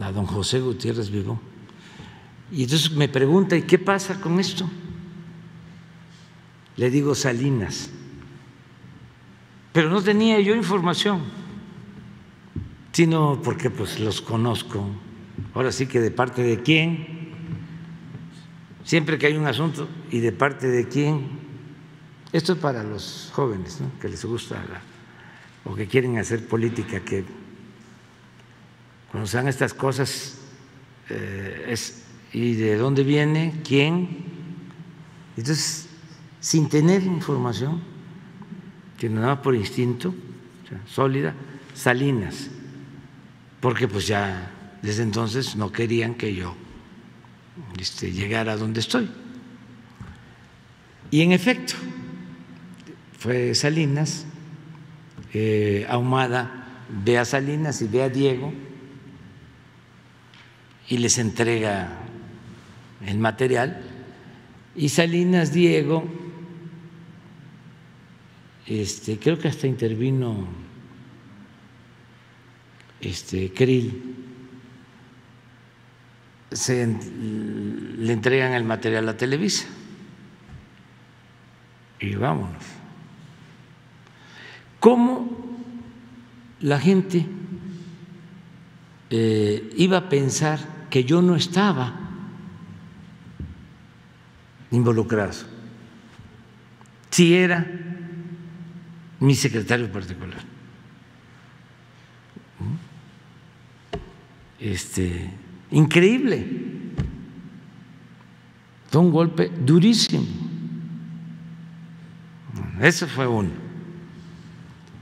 a don José Gutiérrez Vivó. Y entonces me pregunta, ¿y qué pasa con esto? Le digo Salinas. Pero no tenía yo información, sino porque pues los conozco. Ahora sí que de parte de quién, siempre que hay un asunto, y de parte de quién. Esto es para los jóvenes ¿no? que les gusta o que quieren hacer política, que cuando se dan estas cosas eh, es y de dónde viene, quién. Entonces, sin tener información, que nada por instinto, sólida, Salinas, porque pues ya desde entonces no querían que yo este, llegara a donde estoy. Y en efecto, fue Salinas, eh, Ahumada ve a Salinas y ve a Diego y les entrega el material. Y Salinas Diego, este, creo que hasta intervino este, Krill, se, le entregan el material a Televisa. Y vámonos. ¿Cómo la gente eh, iba a pensar que yo no estaba involucrado si era mi secretario particular. Este, increíble. Fue un golpe durísimo. Ese fue uno.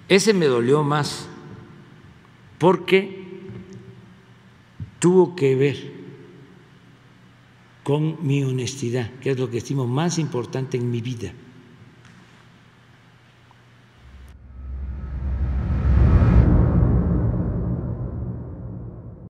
Ese me dolió más porque tuvo que ver con mi honestidad, que es lo que estimo más importante en mi vida